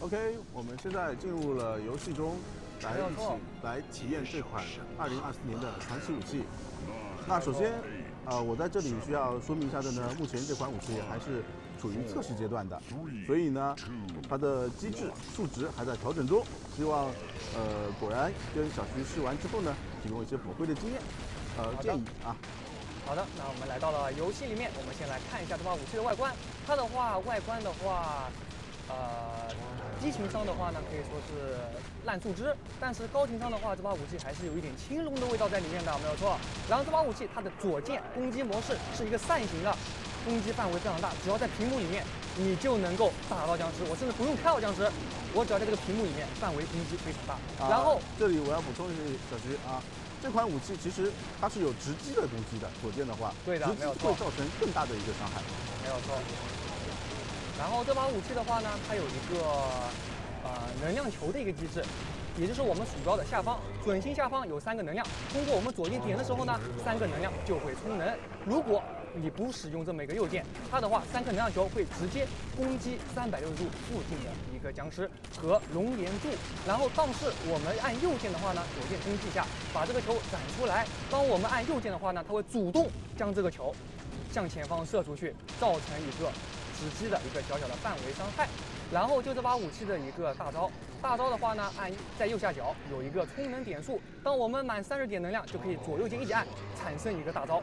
OK，我们现在进入了游戏中，来一起来体验这款二零二四年的传奇武器。那首先，呃，我在这里需要说明一下的呢，目前这款武器还是处于测试阶段的，所以呢，它的机制数值还在调整中。希望，呃，果然跟小徐试完之后呢，提供一些宝贵的经验，呃，建议啊。好的，那我们来到了游戏里面，我们先来看一下这把武器的外观。它的话，外观的话，呃，低情商的话呢，可以说是烂树枝；但是高情商的话，这把武器还是有一点青龙的味道在里面的，没有错。然后这把武器它的左键攻击模式是一个扇形的，攻击范围非常大，只要在屏幕里面，你就能够打到僵尸。我甚至不用开到僵尸，我只要在这个屏幕里面，范围攻击非常大。然后这里我要补充一下，小徐啊。这款武器其实它是有直击的攻击的，左键的话，对的，直击会造成更大的一个伤害，没有错。然后这把武器的话呢，它有一个呃能量球的一个机制，也就是我们鼠标的下方准心下方有三个能量，通过我们左键点的时候呢，三个能量就会充能。如果你不使用这么一个右键，它的话三颗能量球会直接攻击三百六十度附近的一个僵尸和龙岩柱。然后，但是我们按右键的话呢，左键攻击一下，把这个球攒出来。当我们按右键的话呢，它会主动将这个球向前方射出去，造成一个直击的一个小小的范围伤害。然后就这把武器的一个大招，大招的话呢，按在右下角有一个充能点数，当我们满三十点能量，就可以左右键一起按，产生一个大招。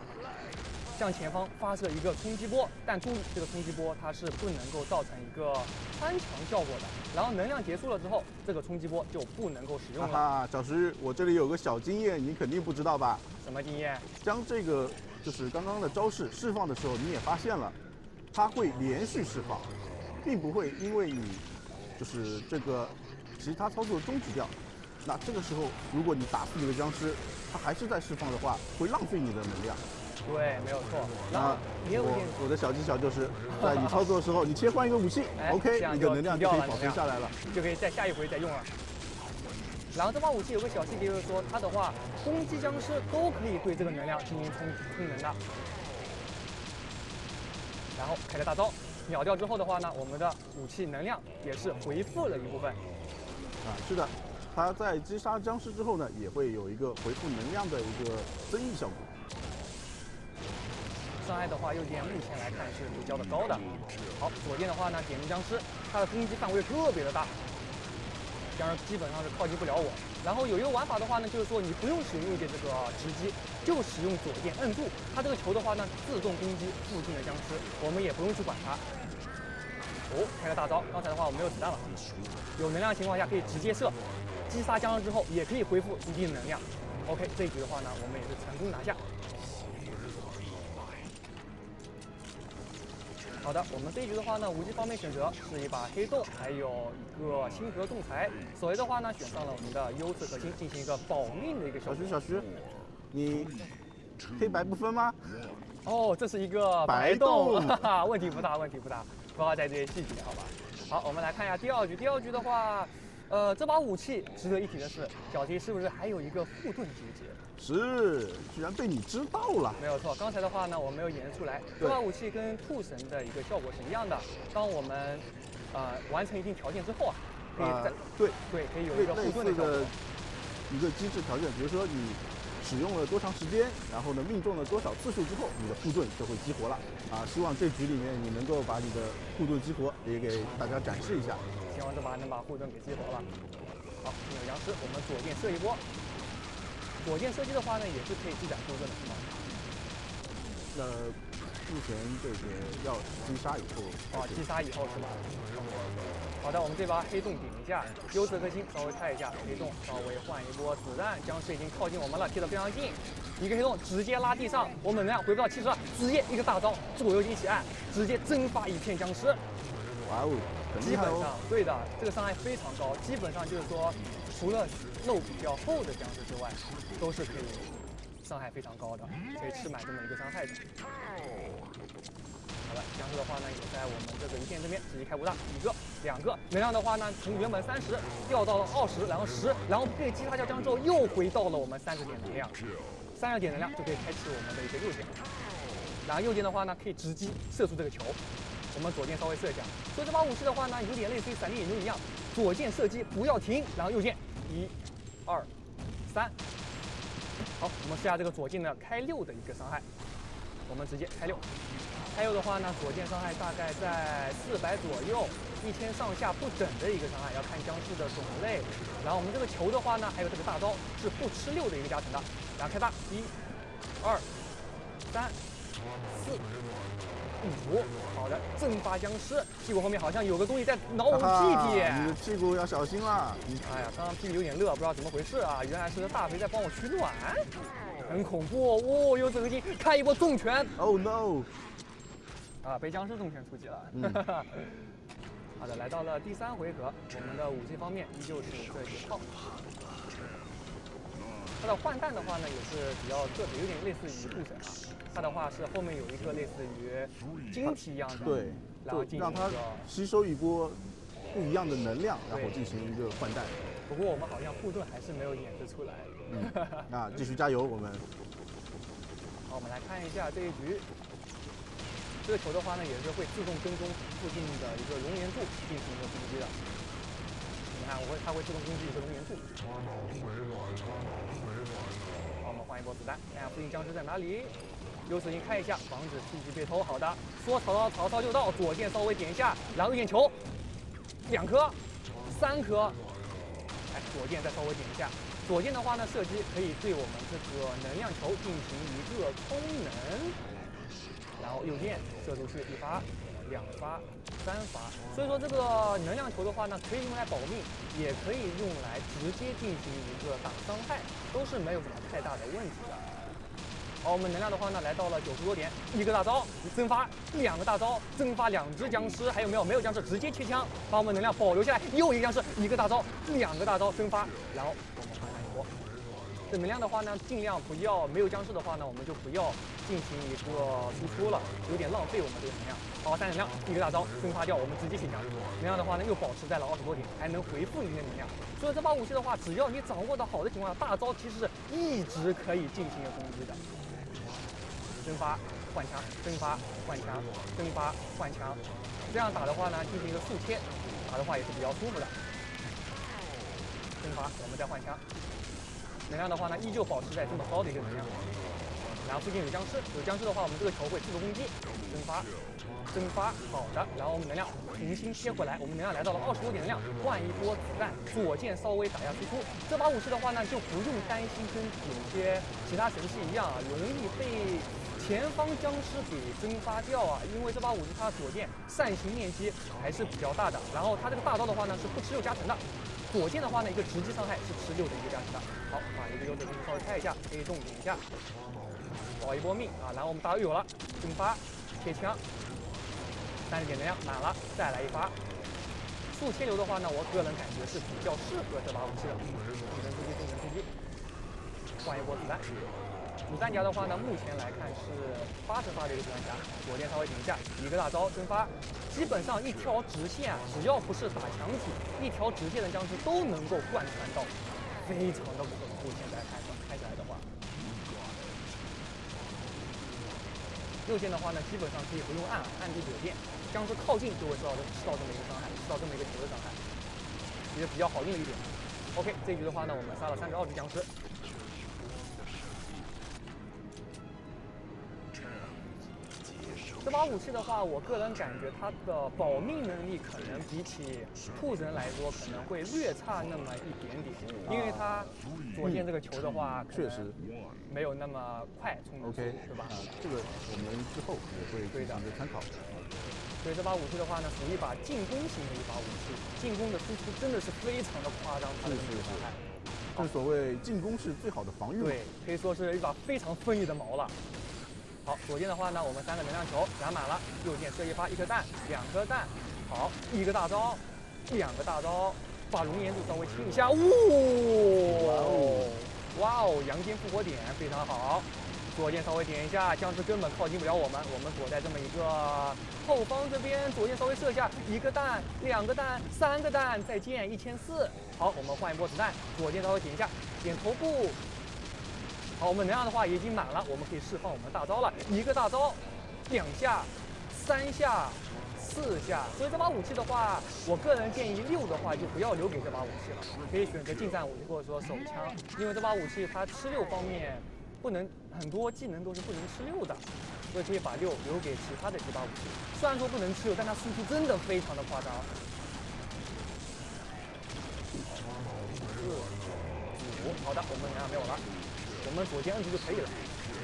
向前方发射一个冲击波，但注意这个冲击波它是不能够造成一个穿墙效果的。然后能量结束了之后，这个冲击波就不能够使用了。哈哈，小石，我这里有个小经验，你肯定不知道吧？什么经验？将这个就是刚刚的招式释放的时候，你也发现了，它会连续释放，并不会因为你就是这个其他操作终止掉。那这个时候，如果你打死这个僵尸，它还是在释放的话，会浪费你的能量。对，没有错。那我我的小技巧就是在你操作的时候，你切换一个武器，OK，你的能量就可以保存下来了，就可以在下一回再用了。然后这把武器有个小细节，就是说它的话攻击僵尸都可以对这个能量进行充充能的。然后开个大招，秒掉之后的话呢，我们的武器能量也是回复了一部分。啊，是的，它在击杀僵尸之后呢，也会有一个回复能量的一个增益效果。伤害的话，右键目前来看是比较的高的。好，左键的话呢，点名僵尸，它的攻击范围特别的大，僵尸基本上是靠近不了我。然后有一个玩法的话呢，就是说你不用使用右键这个直击，就使用左键摁住，它这个球的话呢，自动攻击附近的僵尸，我们也不用去管它。哦，开个大招，刚才的话我没有子弹了，有能量情况下可以直接射，击杀僵尸之后也可以恢复一定能量。OK，这一局的话呢，我们也是成功拿下。好的，我们这一局的话呢，无极方面选择是一把黑洞，还有一个星河仲裁。所谓的话呢，选上了我们的优次核心，进行一个保命的一个小徐，小徐，你黑白不分吗？哦，这是一个白洞，哈哈，问题不大，问题不大，不要在这些细节，好吧？好，我们来看一下第二局，第二局的话。呃，这把武器值得一提的是，小提是不是还有一个护盾结节？是，居然被你知道了。没有错，刚才的话呢，我没有演示出来。这把武器跟兔神的一个效果是一样的。当我们呃完成一定条件之后啊，可以在对对，可以有一个护盾的一个机制条件，比如说你。使用了多长时间，然后呢，命中了多少次数之后，你的护盾就会激活了啊！希望这局里面你能够把你的护盾激活，也给大家展示一下。这把能把护盾给激活了。好，进入僵尸，我们左键射一波。左键射击的话呢，也是可以积攒护盾的，是吗？那。目前这个要击杀以后，啊，击杀以后是吧？好的，我们这把黑洞顶一下，优质核心稍微开一下，黑洞稍微换一波子弹，僵尸已经靠近我们了，贴得非常近，一个黑洞直接拉地上，我们能量回不到七十了，直接一个大招，左右一起按，直接蒸发一片僵尸。哇哦，基本上对的，这个伤害非常高，基本上就是说，除了肉比较厚的僵尸之外，都是可以。伤害非常高的，可以吃满这么一个伤害的。好了，僵尸的话呢，也在我们这个一线这边直接开五大，一个、两个，能量的话呢，从原本三十掉到了二十，然后十，然后被击杀掉僵之后又回到了我们三十点能量，三十点能量就可以开启我们的一个右键。然后右键的话呢，可以直击射出这个球。我们左键稍微射一下，所以这把武器的话呢，有点类似于闪电眼球一样，左键射击不要停，然后右键，一、二、三。好，我们试下这个左键的开六的一个伤害，我们直接开六。开六的话呢，左键伤害大概在四百左右，一千上下不等的一个伤害，要看僵尸的种类。然后我们这个球的话呢，还有这个大招是不吃六的一个加成的。然后开大，一、二、三、四。五，好的，蒸发僵尸，屁股后面好像有个东西在挠我屁屁，你的屁股要小心啦。哎呀，刚刚屁股有点热，不知道怎么回事啊，原来是大肥在帮我取暖，很恐怖哦，有走近，看一波重拳，Oh no，啊，被僵尸重拳出击了。好的，来到了第三回合，我们的武器方面依旧是这一套。它的换弹的话呢，也是比较特别，有点类似于护神啊。它的话是后面有一个类似于晶体一样的，对，然后让它吸收一波不一样的能量，然后进行一个换弹。不过我们好像护盾还是没有演示出来。嗯，那继续加油，我们。好，我们来看一下这一局。这个球的话呢，也是会自动跟踪附近的一个熔岩柱进行一个攻击的。你看，我会，它会自动攻击一个熔岩柱。我们换一波子弹，看下附近僵尸在哪里。右手镜开一下，防止 T G 被偷。好的，说曹操，曹操就到。左键稍微点一下，然后眼球，两颗，三颗。哎，左键再稍微点一下。左键的话呢，射击可以对我们这个能量球进行一个充能。然后右键射出去一发。两发、三发，所以说这个能量球的话呢，可以用来保命，也可以用来直接进行一个打伤害，都是没有什么太大的问题的。好，我们能量的话呢，来到了九十多点，一个大招蒸发，两个大招蒸发两只僵尸，还有没有？没有僵尸，直接切枪，把我们能量保留下来。又一个僵尸，一个大招，两个大招蒸发，然后我们换一波。这能量的话呢，尽量不要没有僵尸的话呢，我们就不要进行一个输出了，有点浪费我们这个能量。好，三能量，一个大招蒸发掉，我们直接清枪。能量的话呢，又保持在了二十多点，还能回复一定的能量。所以这把武器的话，只要你掌握的好的情况下，大招其实是一直可以进行攻击的。蒸发换枪，蒸发换枪，蒸发换枪，这样打的话呢，进行一个速切，打的话也是比较舒服的。蒸发，我们再换枪。能量的话呢，依旧保持在这么高的一个能量。然后附近有僵尸，有僵尸的话，我们这个球会自动攻击，蒸发，蒸发，好的。然后我们能量重新切回来，我们能量来到了二十多点能量，换一波子弹，左键稍微打压输出。这把武器的话呢，就不用担心跟有些其他神器一样啊，容易被前方僵尸给蒸发掉啊。因为这把武器它的左键扇形面积还是比较大的，然后它这个大招的话呢是不吃六加成的。左键的话呢，一个直击伤害是吃六的一个加成的。好，把一个右手镜稍微开一下可以动点一下，保一波命啊。然后我们大有了，蒸发，切枪，三十点能量满了，再来一发。速切流的话呢，我个人感觉是比较适合这把武器的。一人出击，重人出击，换一波子弹。主弹夹的话呢，目前来看是八十发的一个主弹夹，左键稍微点一下，一个大招蒸发，基本上一条直线啊，只要不是打墙体，一条直线的僵尸都能够贯穿到，非常的恐怖。现在开开起来的话，右键的话呢，基本上可以不用按，按住左键，僵尸靠近就会受到受到这么一个伤害，受到这么一个球的伤害，也比较好用一点。OK，这局的话呢，我们杀了三十二只僵尸。这把武器的话，我个人感觉它的保命能力可能比起兔人来说，可能会略差那么一点点，因为它左键这个球的话，确实没有那么快冲出，OK，对吧？这个我们之后也会进行一个参考。所以这把武器的话呢，属于一把进攻型的一把武器，进攻的输出真的是非常的夸张，是是是，正所谓进攻是最好的防御，对，可以说是一把非常锋利的矛了。好，左键的话呢，我们三个能量球攒满了，右键射一发，一颗弹，两颗弹，好，一个大招，两个大招，把熔岩度稍微清一下，哇哦，哇哦，阳间复活点非常好，左键稍微点一下，僵尸根本靠近不了我们，我们躲在这么一个后方这边，左键稍微射一下，一个弹，两个弹，三个弹，再见，一千四，好，我们换一波子弹，左键稍微点一下，点头部。好，我们能量的话已经满了，我们可以释放我们的大招了。一个大招，两下，三下，四下，所以这把武器的话，我个人建议六的话就不要留给这把武器了，可以选择近战武器或者说手枪，因为这把武器它吃六方面不能很多技能都是不能吃六的，所以可以把六留给其他的几把武器。虽然说不能吃六，但它输出真的非常的夸张。四五，好的，我们能量没有了，我们左键摁住就可以了。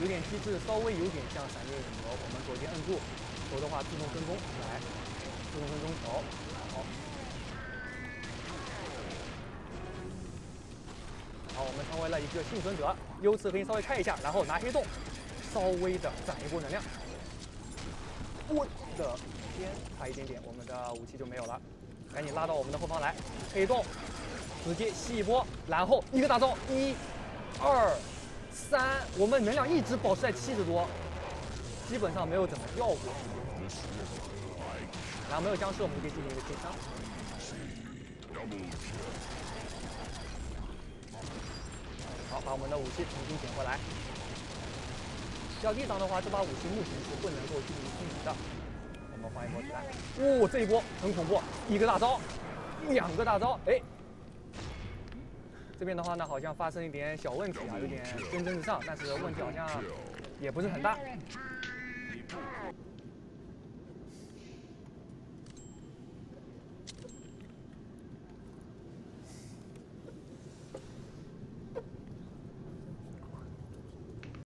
有点机制，稍微有点像闪电影魔。我们左键摁住球的话，自动跟踪来，自动跟踪球，好。好，我们成为了一个幸存者。优次可以稍微开一下，然后拿黑洞，稍微的攒一波能量。我的天，差一点点，我们的武器就没有了。赶紧拉到我们的后方来，黑洞，直接吸一波，然后一个大招，一、二。三，我们能量一直保持在七十多，基本上没有怎么掉过。然后没有僵尸，我们就可以进行一个贴枪。好，把我们的武器重新捡回来。掉地上的话，这把武器目前是不能够进行清理的。我们换一波子弹。哦，这一波很恐怖，一个大招，两个大招，哎。这边的话呢，好像发生一点小问题啊，有点蒸蒸日上，但是问题好像也不是很大。